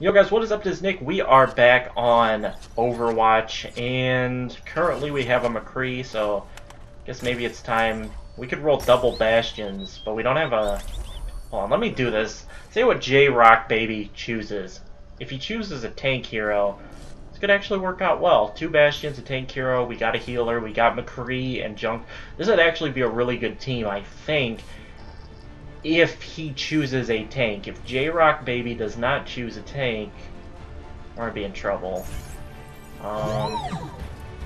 Yo guys, what is up? This is Nick. We are back on Overwatch, and currently we have a McCree, so I guess maybe it's time. We could roll double Bastions, but we don't have a... Hold on, let me do this. Say what J-Rock Baby chooses. If he chooses a tank hero, this could actually work out well. Two Bastions, a tank hero, we got a healer, we got McCree and Junk. This would actually be a really good team, I think if he chooses a tank. If J-Rock Baby does not choose a tank, we're gonna be in trouble. Um,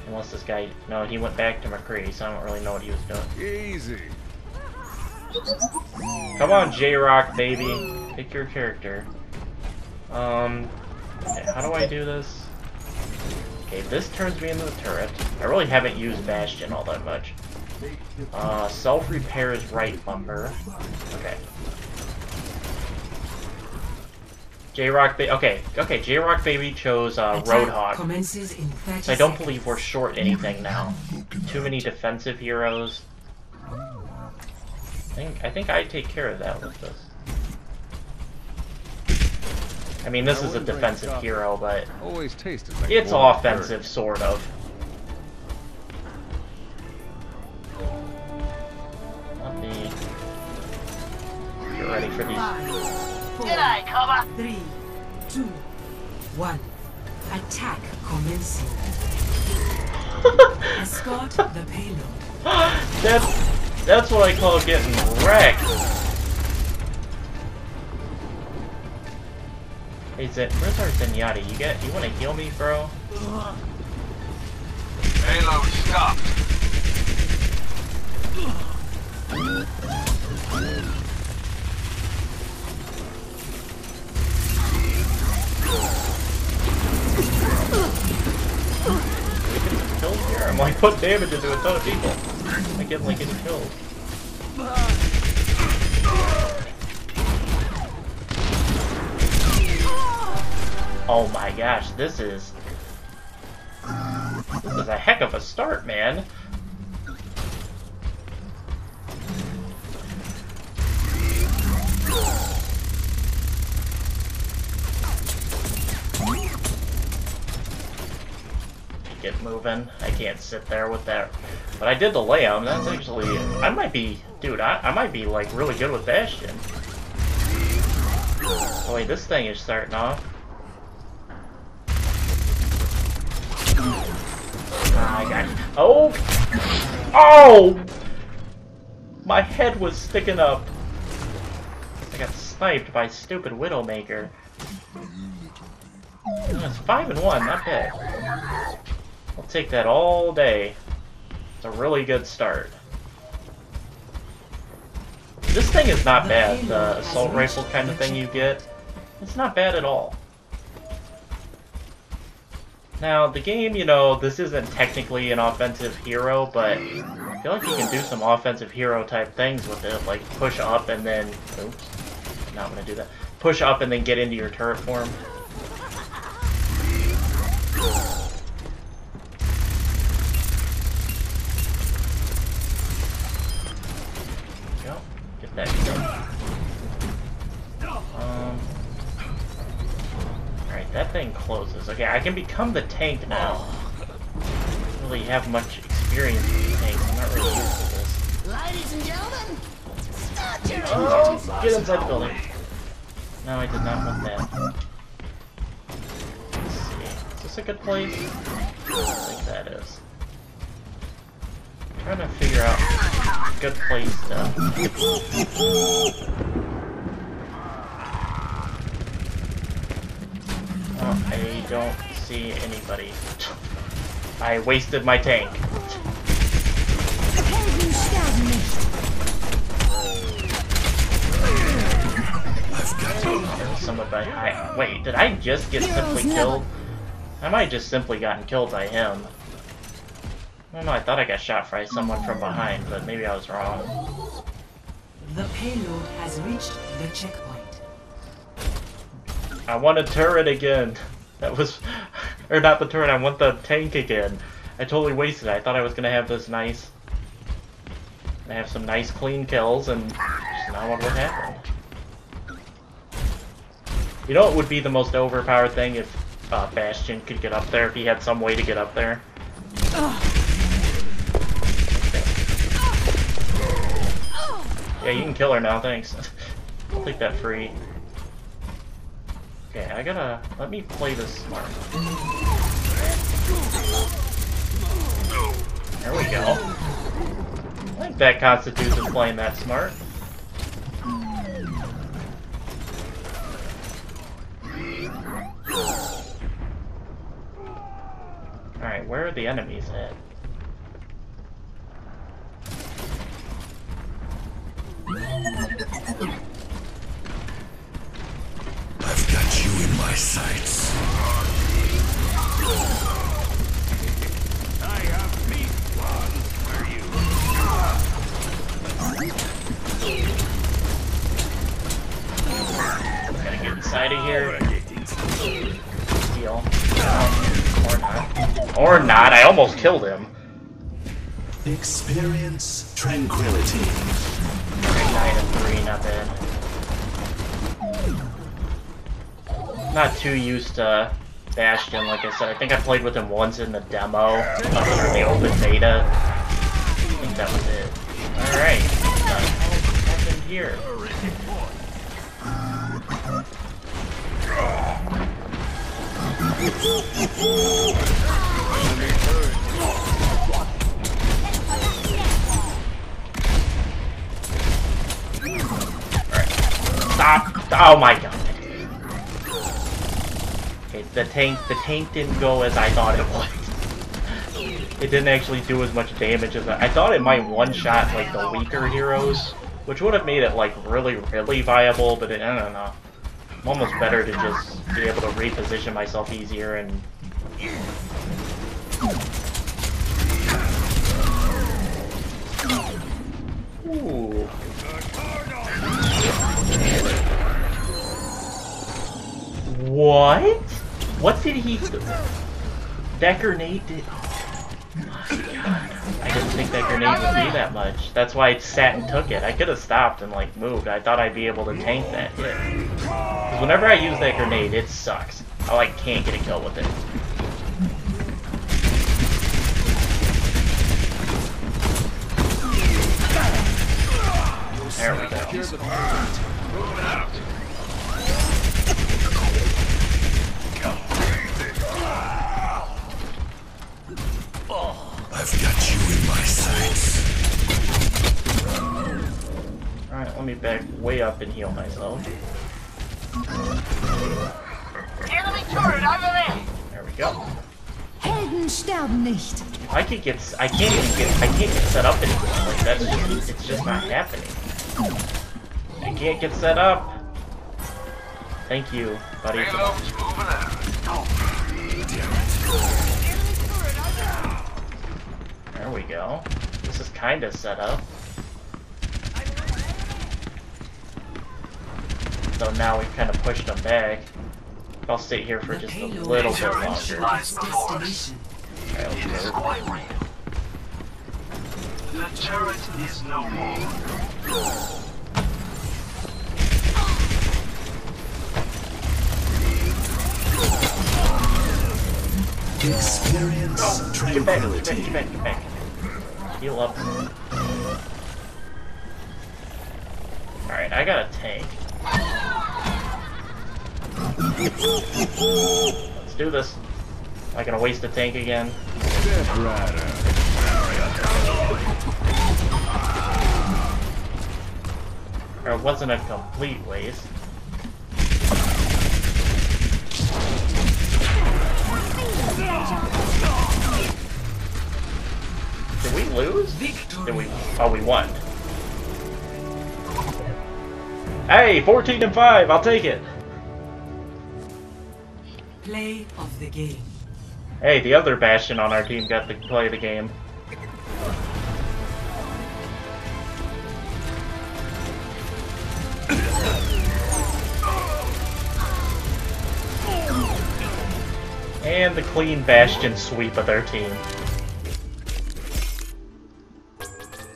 unless this guy, no, he went back to McCree, so I don't really know what he was doing. Easy. Come on, J-Rock Baby, pick your character. Um, how do I do this? Okay, this turns me into the turret. I really haven't used Bastion all that much. Uh, self-repair is right bumper. Okay. J-Rock ba okay, okay, J-Rock Baby chose uh, Roadhog. Commences in 30 So I don't believe we're short anything now. Too many defensive heroes. I think I think I take care of that with this. I mean, this is a defensive hero, but Always tasted like it's offensive, sort of. Ready for these. Five, four, G'day, cover. three, two, one. Attack commencing. Escort the payload. that's that's what I call getting wrecked. Hey, Zed, where's our Zenyatta? You get, you want to heal me, bro? Payload stopped. We get some kills here. I'm like, put damage into a ton of people. I get like any kills. Oh my gosh, this is this is a heck of a start, man. Get moving. I can't sit there with that. But I did the layout, that's actually... I might be... Dude, I, I might be, like, really good with Bastion. Oh wait, this thing is starting off. Ah, I got Oh! Oh! My head was sticking up. I got sniped by stupid Widowmaker. Oh, It's five and one, not bad. I'll take that all day. It's a really good start. This thing is not bad, the assault rifle kind of thing you get. It's not bad at all. Now, the game, you know, this isn't technically an offensive hero, but I feel like you can do some offensive hero type things with it, like push up and then... Oops. Not gonna do that. Push up and then get into your turret form. Get that kill. Um... Alright, that thing closes. Okay, I can become the tank now. I Don't really have much experience with tanks. I'm not really used to this. Ladies and gentlemen, start your Oh, get inside the building. No, I did not want that. Let's see. Is this a good place? I think that is. trying to figure out good place to... Oh, I don't see anybody. I wasted my tank. Someone by. I, wait, did I just get simply killed? I might have just simply gotten killed by him. I don't know, I thought I got shot by someone from behind, but maybe I was wrong. The payload has reached the checkpoint. I want a turret again. That was... Or not the turret, I want the tank again. I totally wasted it. I thought I was gonna have this nice... I have some nice clean kills, and just not what would happen. You know what would be the most overpowered thing if uh, Bastion could get up there, if he had some way to get up there? Yeah, you can kill her now, thanks. I'll take that free. Okay, I gotta... Let me play this smart. There we go. I think that constitutes as playing that smart. Alright, where are the enemies at? Killed him. Experience tranquility. 9 and 3, not bad. Not too used to Bastion, like I said. I think I played with him once in the demo, or the open beta. I think that was it. Alright. What happened here? Oh my god. Okay, the tank the tank didn't go as I thought it would. It didn't actually do as much damage as I, I thought it might one-shot like the weaker heroes, which would have made it like really, really viable, but it, I don't know. I'm almost better to just be able to reposition myself easier and Ooh. What? What did he do? That grenade did... Oh my god. I didn't think that grenade would be that much. That's why I sat and took it. I could have stopped and like moved. I thought I'd be able to tank that hit. Because whenever I use that grenade, it sucks. Oh, I like can't get a kill with it. There we go. I've got you in my sights. Alright, let me back way up and heal myself. Enemy turret over there! There we go. Helden sterben nicht. I can get, I can't even get, I can't get set up anymore. Like that's just, it's just not happening. I can't get set up. Thank you, buddy. Payload's moving out. There we go. This is kind of set up. So now we've kind of pushed them back. I'll sit here for The just a little bit longer. its let's go. The turret is no more. Experience Get back, get back, tranquility. get back, get back. Heal up. Alright, I got a tank. Let's do this. Am I gonna waste a tank again? Or it wasn't a complete waste. Lose? We? Oh, we won. Hey, 14 and 5, I'll take it. Play of the game. Hey, the other Bastion on our team got to play the game. And the clean Bastion sweep of their team.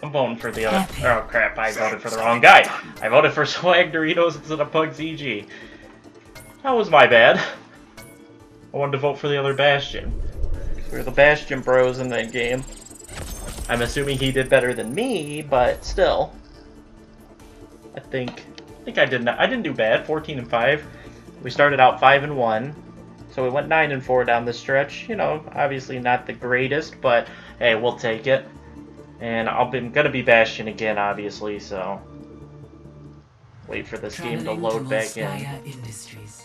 I'm voting for the other. Oh crap, I voted for the wrong guy. I voted for Swag Doritos instead of Pug ZG. That was my bad. I wanted to vote for the other Bastion. We're the Bastion bros in that game. I'm assuming he did better than me, but still. I think I think I did not I didn't do bad. 14 and 5. We started out 5 and 1. So we went 9 and 4 down the stretch. You know, obviously not the greatest, but hey, we'll take it. And I'll be, I'm gonna be Bastion again, obviously, so wait for this game to Traveling load back in. Industries.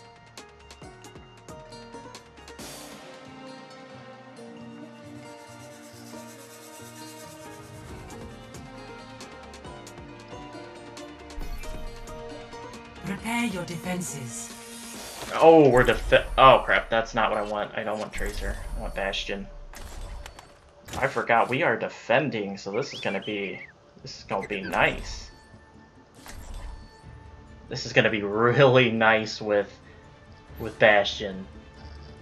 Prepare your defenses. Oh, we're def- Oh crap, that's not what I want. I don't want Tracer. I want Bastion. I forgot we are defending, so this is gonna be this is gonna be nice. This is gonna be really nice with with Bastion.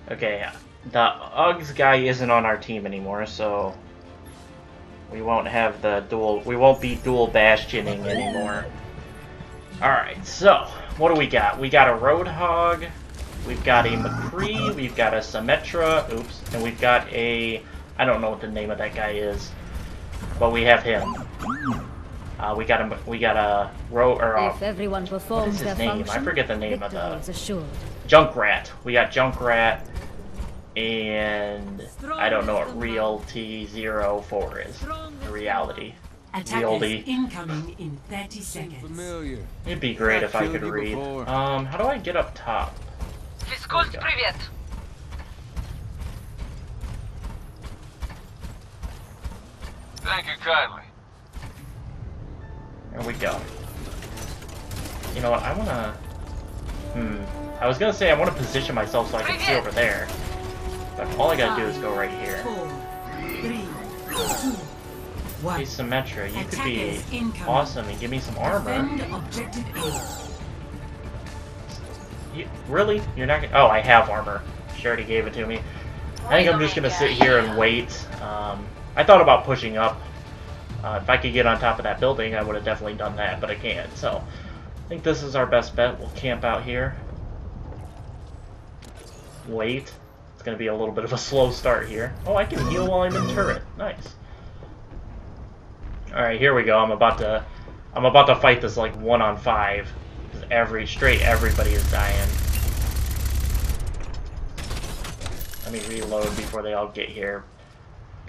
Okay, the Uggs guy isn't on our team anymore, so we won't have the dual we won't be dual bastioning anymore. Alright, so what do we got? We got a Roadhog, we've got a McCree, we've got a Symmetra, oops, and we've got a I don't know what the name of that guy is, but we have him. Uh, we got him. We got a row or a, if everyone performs their name? Function, I forget the name of the assured. Junkrat. We got Junkrat, and I don't know what real T 04 is. The reality. Incoming in 30 seconds. It'd be great if I could read. Um, how do I get up top? Физкульт, привет! Thank you kindly. There we go. You know what? I wanna. Hmm. I was gonna say I want to position myself so I can see over there, but all I gotta do is go right here. Four, three, two, one. Hey, Symmetra, you could be awesome and give me some armor. Defend objective A. You, really? You're not gonna... Oh, I have armor. She already gave it to me. I think I'm just gonna sit here and wait. Um, I thought about pushing up. Uh, if I could get on top of that building, I would have definitely done that, but I can't. So, I think this is our best bet. We'll camp out here. Wait. It's gonna be a little bit of a slow start here. Oh, I can heal while I'm in turret. Nice. All right, here we go. I'm about to, I'm about to fight this like one on five. 'Cause Every straight, everybody is dying. Let me reload before they all get here.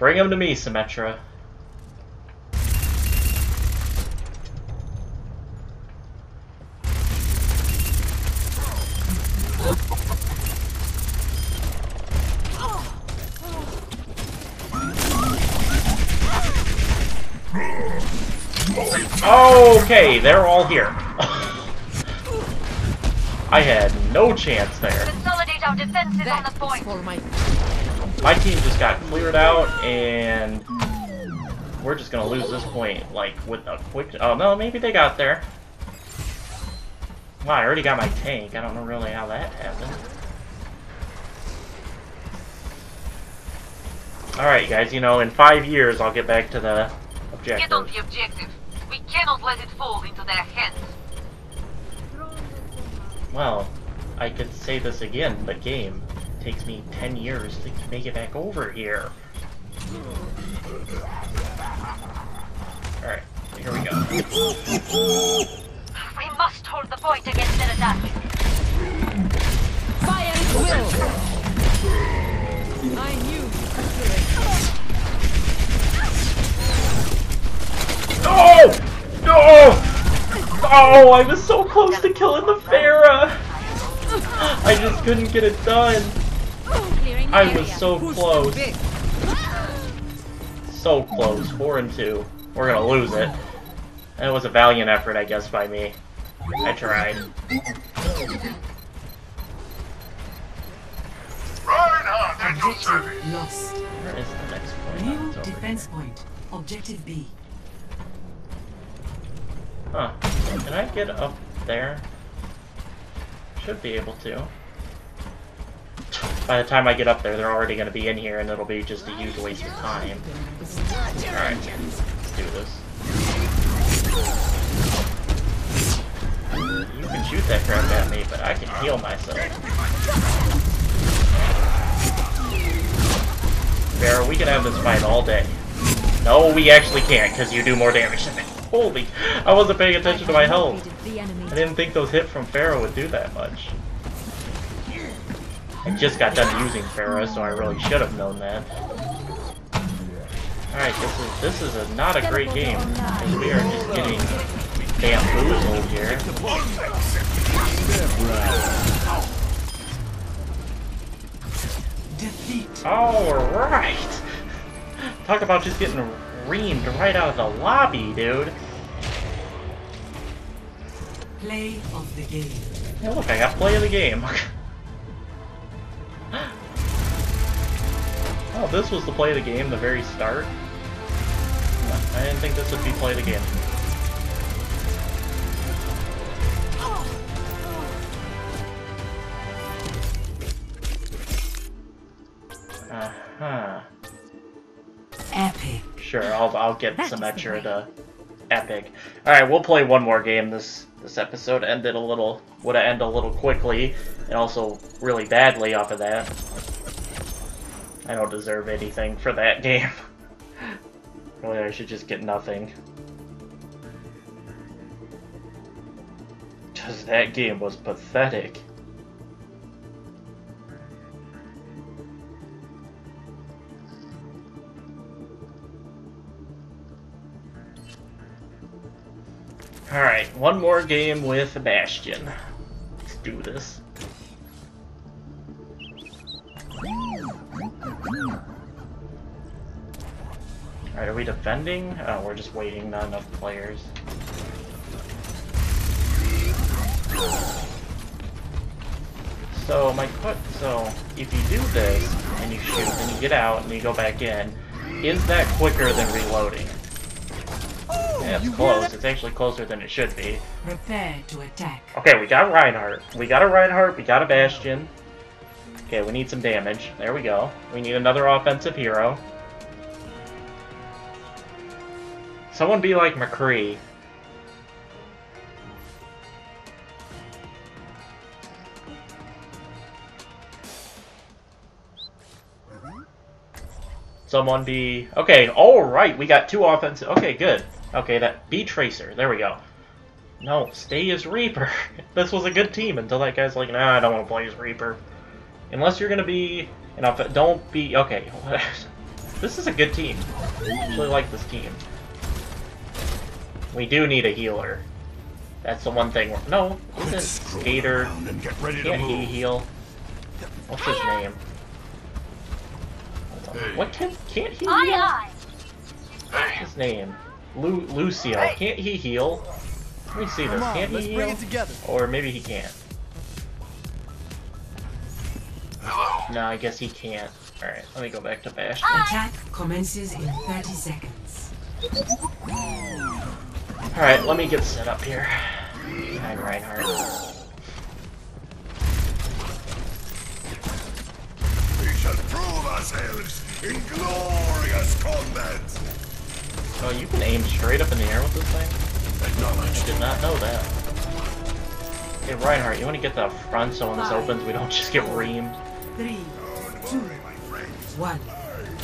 Bring them to me, Symmetra. Okay, they're all here. I had no chance there. Consolidate our defenses on the point. My team just got cleared out, and we're just gonna lose this point, like, with a quick... Oh, no, maybe they got there. Wow, I already got my tank. I don't know really how that happened. Alright, guys, you know, in five years, I'll get back to the objective. Get on the objective. We cannot let it fall into their hands. Well, I could say this again, but game, takes me 10 years to make it back over here. Alright, here we go. We must hold the point against their attack. Fire at will! I knew No! No! Oh, I was so close to killing the Pharah! I just couldn't get it done. I was so close. So close. Four and two. We're gonna lose it. It was a valiant effort, I guess, by me. I tried. Reinhardt at your service. Objective lost. Where is the next point? New defense point. Objective B. Huh. Can I get up there? Should be able to. By the time I get up there, they're already going to be in here, and it'll be just a huge waste of time. Alright, let's do this. You can shoot that crap at me, but I can heal myself. Pharah, we can have this fight all day. No, we actually can't, because you do more damage than me. Holy, I wasn't paying attention to my health. I didn't think those hits from Pharah would do that much. I just got done using Pharah, so I really should have known that. Alright, this is this is a, not a great game, because we are just getting bamboozled here. Defeat. Alright! Talk about just getting reamed right out of the lobby, dude. Play of the game. Hey, look, I got play of the game. this was the play of the game, the very start. I didn't think this would be play of the game. Uh-huh. Epic. Sure, I'll I'll get some extra to epic. All right, we'll play one more game this this episode. Ended a little would have ended a little quickly and also really badly off of that. I don't deserve anything for that game. really, I should just get nothing. Cause that game was pathetic. Alright, one more game with Bastion. Let's do this. Alright, are we defending? Oh, we're just waiting, not enough players. So, my que- so, if you do this, and you shoot, and you get out, and you go back in, is that quicker than reloading? Yeah, it's close. It's actually closer than it should be. Prepare to attack. Okay, we got Reinhardt. We got a Reinhardt. We got a Bastion. Okay, we need some damage. There we go. We need another offensive hero. Someone be like McCree. Someone be... Okay, alright, we got two offensive... Okay, good. Okay, that... Be Tracer. There we go. No, stay as Reaper. this was a good team until that guy's like, nah, I don't want to play as Reaper. Unless you're gonna be an off don't be okay. this is a good team. I actually like this team. We do need a healer. That's the one thing. We're, no, Quit isn't screwing Gator? and get ready to Can't he move. heal? What's his name? Hold on. What can can't he Aye, heal? aye. What's his name? Lu Lucio. Can't he heal? Let me see this. On, Can't let's he bring heal? it together. Or maybe he can't. Hello. No, I guess he can't. Alright, let me go back to Bash. Attack commences in 30 seconds. Alright, let me get set up here. Behind Reinhardt. We shall prove ourselves in glorious combat. Oh, you can aim straight up in the air with this thing? I did not know that. Hey, Reinhardt, you want to get the front so when this opens we don't just get reamed? Three, two, one.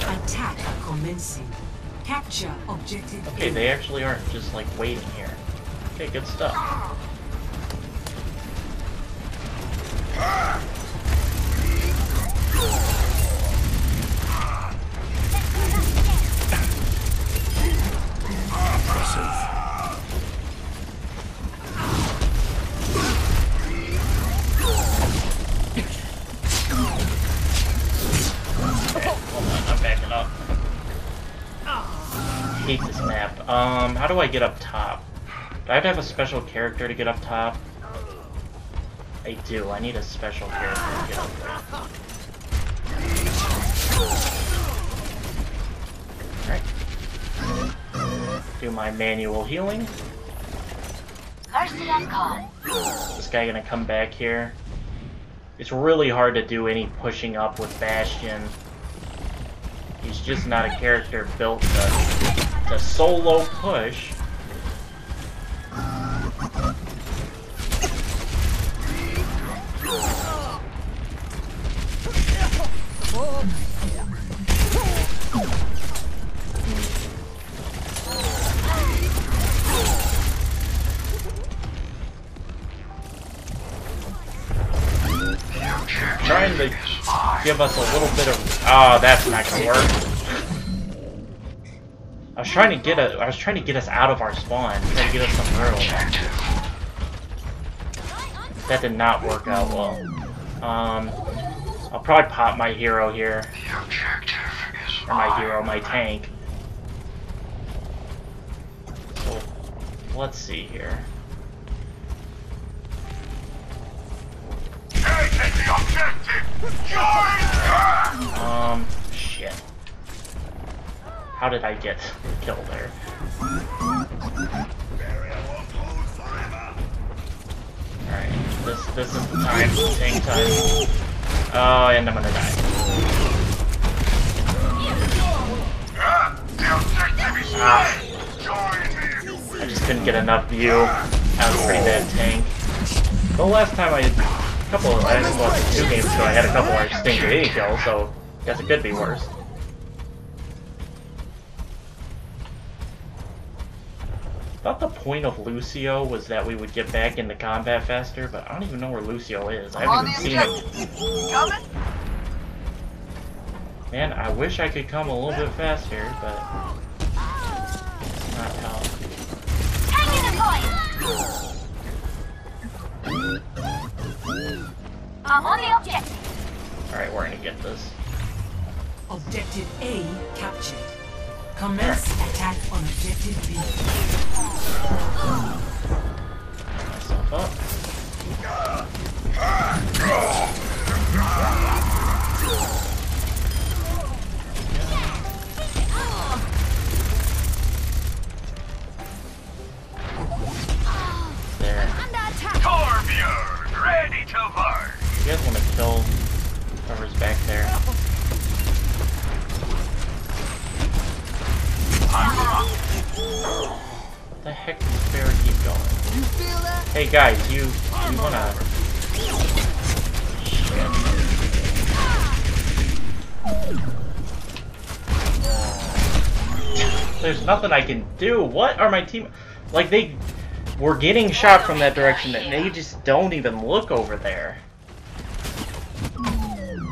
Attack commencing. Capture objective Okay, they actually aren't just like waiting here. Okay, good stuff. I'm hate this map. Um, how do I get up top? Do I have to have a special character to get up top? I do. I need a special character to get up. Alright. Do my manual healing. This guy gonna come back here. It's really hard to do any pushing up with Bastion. He's just not a character built to, to solo push. Trying to give us a little bit of... Oh, that's not gonna work. Trying to get a. I was trying to get us out of our spawn, trying to get us some room. That did not work out well. Um, I'll probably pop my hero here, or my hero, my tank. So, let's see here. Um. How did I get killed there? Alright, this this is the time, tank time. Oh, and I'm gonna die. Ah, I just couldn't get enough view out was a pretty bad tank. The last time I, a couple, of, I well, two games ago, I had a couple stinked eight kills, so I guess it could be worse. Thought the point of Lucio was that we would get back into combat faster, but I don't even know where Lucio is. I haven't even seen him. Man, I wish I could come a little bit faster, but not how. All right, we're gonna get this. Objective A captured. Commence attack on objective B. Myself up. There. Torbjörn, ready to work! You guys want to kill whoever's back there? What the heck does this bear keep going? Hey guys, you you wanna? Shit. There's nothing I can do. What are my team? Like they were getting shot from that direction, and they just don't even look over there.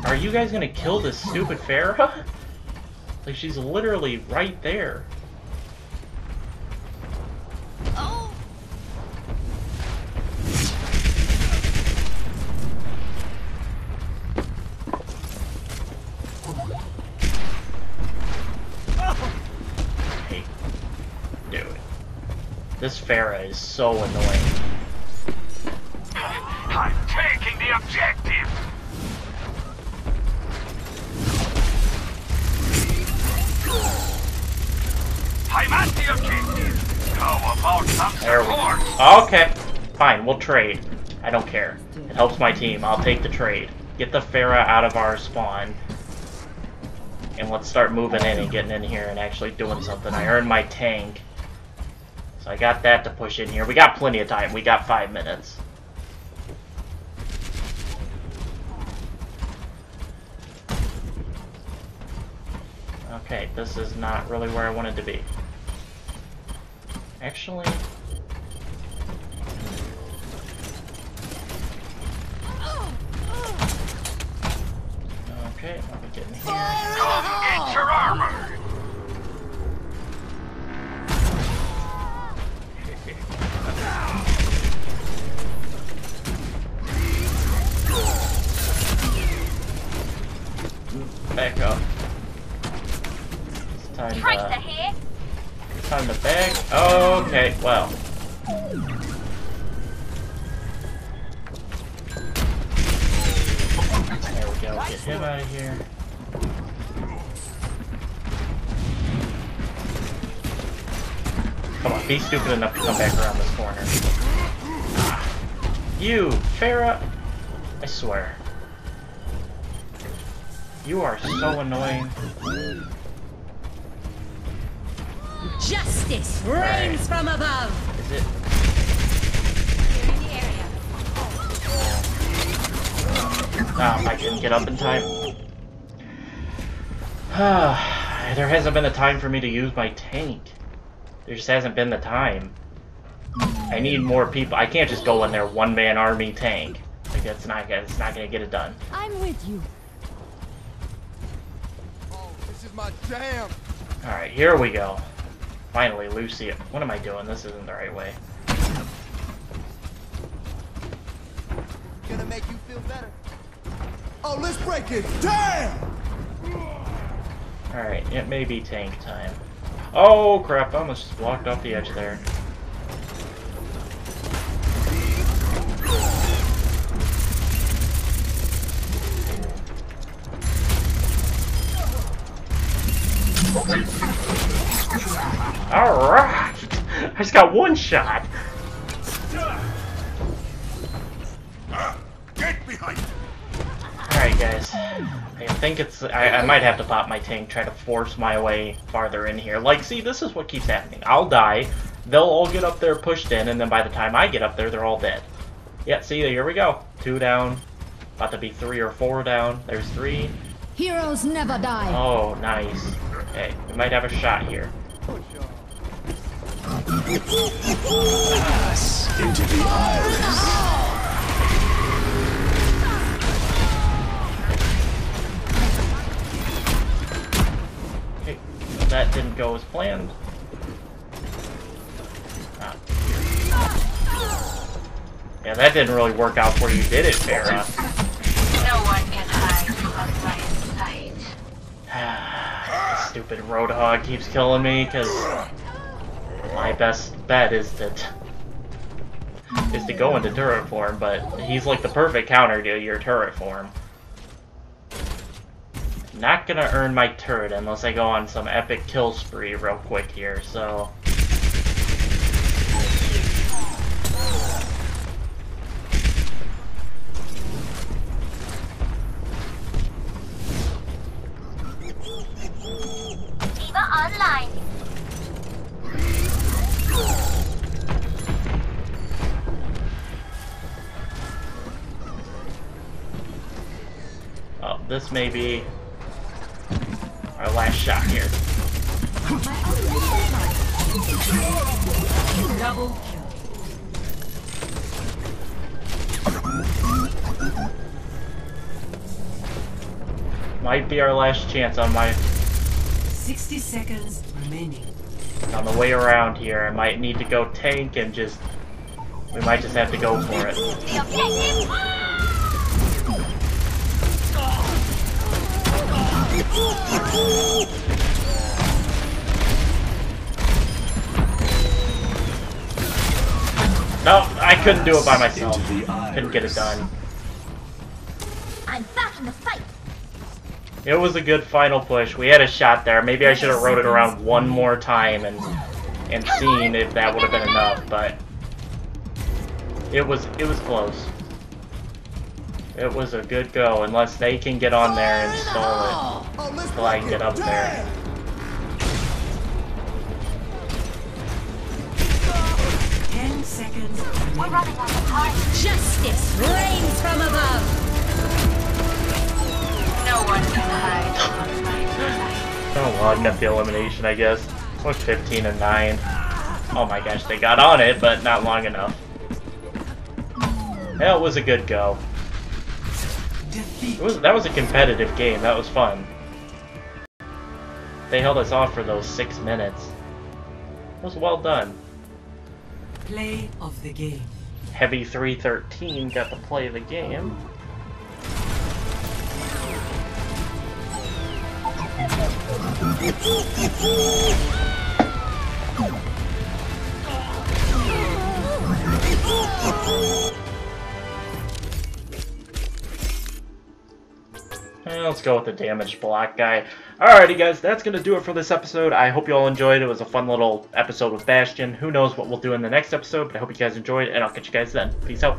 Are you guys gonna kill this stupid Pharah? Like she's literally right there. So annoying. I'm taking the objective! I'm at the objective! How about some There we support? go. Okay, fine, we'll trade. I don't care. It helps my team. I'll take the trade. Get the Pharah out of our spawn. And let's start moving in and getting in here and actually doing something. I earned my tank. So I got that to push in here. We got plenty of time. We got five minutes. Okay, this is not really where I wanted to be. Actually... time for me to use my tank. There just hasn't been the time. I need more people. I can't just go in there one-man army tank. Like, it's not, gonna- it's not gonna get it done. I'm with you. Oh, this is my jam. Alright, here we go. Finally, Lucy. What am I doing? This isn't the right way. Gonna make you feel better. Oh, let's break it. Damn! Alright, it may be tank time. Oh crap, I almost just walked off the edge there. Alright! I just got one shot! Guys, I think it's, I, I might have to pop my tank, try to force my way farther in here. Like, see, this is what keeps happening. I'll die, they'll all get up there pushed in, and then by the time I get up there, they're all dead. Yeah, see, here we go. Two down, about to be three or four down. There's three. Heroes never die. Oh, nice. Okay, we might have a shot here. Into the iris. That didn't go as planned. Ah. Yeah, that didn't really work out for you, did it, Pharah? No one can hide from my sight. Stupid Roadhog keeps killing me, because my best bet is that is to go into turret form, but he's like the perfect counter to your turret form. Not gonna earn my turret unless I go on some epic kill spree real quick here, so... Oh, this may be last shot here. Double kill. Might be our last chance on my 60 seconds remaining. on the way around here. I might need to go tank and just we might just have to go for it. No, I couldn't do it by myself. Couldn't get it done. I'm back in the fight. It was a good final push. We had a shot there. Maybe I should have rode it around one more time and and seen if that would have been enough, but it was it was close. It was a good go, unless they can get on there and stall it. Oh, let's Till I break get up there. Ten seconds We're running out of time. Justice reigns from above. No one can hide from my sight. Oh, long enough the elimination, I guess. What's 15 and 9? Oh my gosh, they got on it, but not long enough. That was a good go. Defeat. It was that was a competitive game. That was fun. They held us off for those six minutes. It was well done. Play of the game. Heavy 313 got to play of the game. let's go with the damage block guy. Alrighty guys, that's going to do it for this episode. I hope you all enjoyed. It It was a fun little episode with Bastion. Who knows what we'll do in the next episode, but I hope you guys enjoyed, and I'll catch you guys then. Peace out.